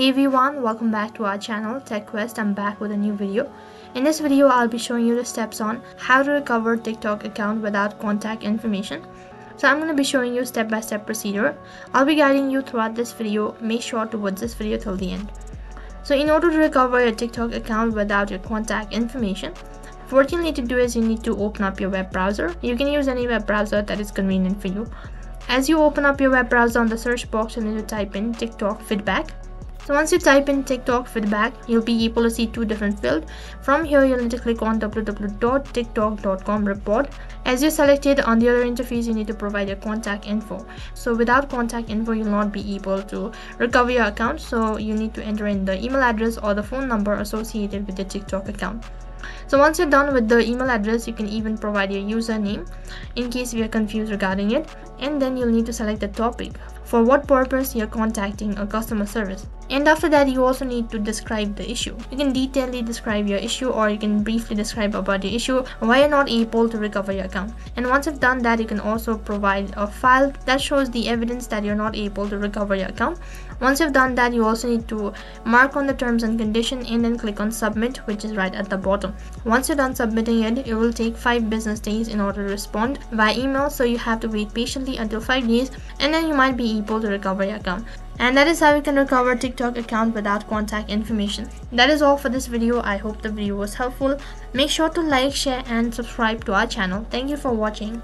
Hey everyone, welcome back to our channel TechQuest. I'm back with a new video. In this video, I'll be showing you the steps on how to recover TikTok account without contact information. So I'm going to be showing you step-by-step -step procedure. I'll be guiding you throughout this video. Make sure to watch this video till the end. So in order to recover your TikTok account without your contact information, what you need to do is you need to open up your web browser. You can use any web browser that is convenient for you. As you open up your web browser on the search box, you need to type in TikTok feedback. So once you type in TikTok feedback, you'll be able to see two different fields. From here, you'll need to click on www.tiktok.com report. As you selected on the other interface, you need to provide your contact info. So without contact info, you'll not be able to recover your account. So you need to enter in the email address or the phone number associated with your TikTok account. So once you're done with the email address, you can even provide your username in case we are confused regarding it. And then you'll need to select the topic for what purpose you're contacting a customer service. And after that, you also need to describe the issue. You can detailedly describe your issue or you can briefly describe about the issue, why you're not able to recover your account. And once you've done that, you can also provide a file that shows the evidence that you're not able to recover your account. Once you've done that, you also need to mark on the terms and condition and then click on submit, which is right at the bottom. Once you're done submitting it, it will take 5 business days in order to respond via email, so you have to wait patiently until 5 days and then you might be able to recover your account. And that is how you can recover TikTok account without contact information. That is all for this video. I hope the video was helpful. Make sure to like, share and subscribe to our channel. Thank you for watching.